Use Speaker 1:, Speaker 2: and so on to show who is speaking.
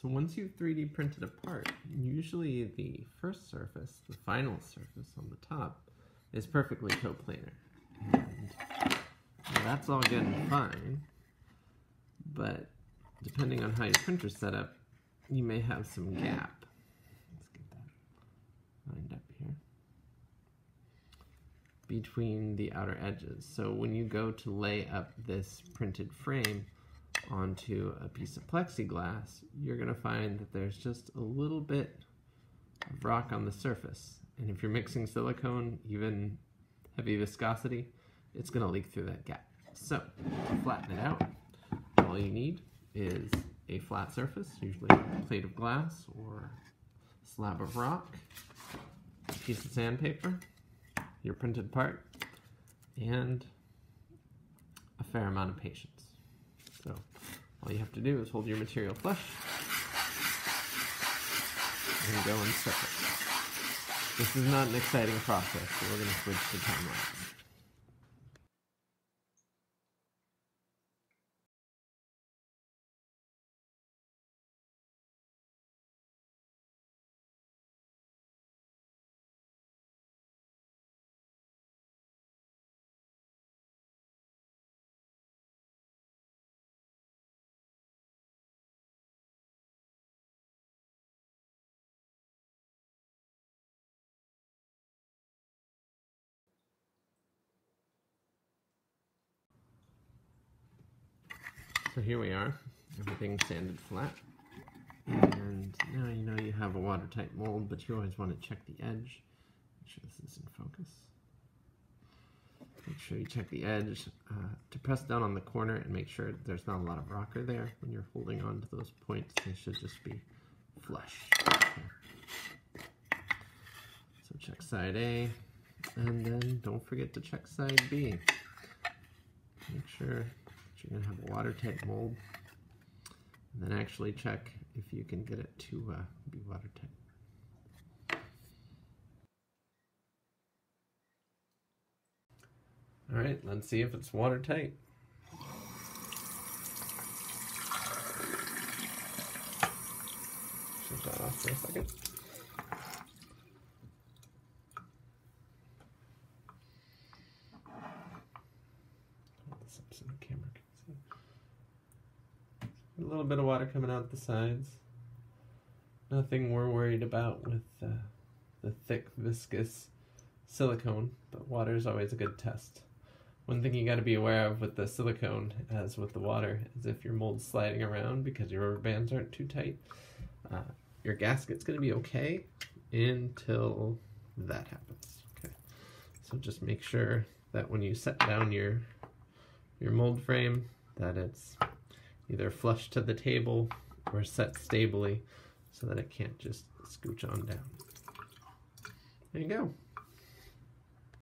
Speaker 1: So once you've 3D printed a part, usually the first surface, the final surface on the top, is perfectly coplanar. And that's all good and fine, but depending on how your printer's set up, you may have some gap. Let's get that lined up here. Between the outer edges. So when you go to lay up this printed frame, onto a piece of plexiglass, you're going to find that there's just a little bit of rock on the surface. And if you're mixing silicone, even heavy viscosity, it's going to leak through that gap. So, to flatten it out, all you need is a flat surface, usually a plate of glass or slab of rock, a piece of sandpaper, your printed part, and a fair amount of patience. So all you have to do is hold your material flush and go and it. This is not an exciting process, so we're going to switch to time lapse. So here we are, everything sanded flat. And now you know you have a watertight mold, but you always want to check the edge. Make sure this is in focus. Make sure you check the edge uh, to press down on the corner and make sure there's not a lot of rocker there. When you're holding on to those points, they should just be flush. Okay. So check side A, and then don't forget to check side B. Make sure you're to have a watertight mold. And then actually check if you can get it to uh, be watertight. All right, let's see if it's watertight. Shut that off for a second. A little bit of water coming out the sides. Nothing we're worried about with uh, the thick, viscous silicone, but water is always a good test. One thing you got to be aware of with the silicone, as with the water, is if your mold's sliding around because your rubber bands aren't too tight, uh, your gasket's going to be okay until that happens. Okay, so just make sure that when you set down your your mold frame, that it's either flush to the table or set stably so that it can't just scooch on down. There you go.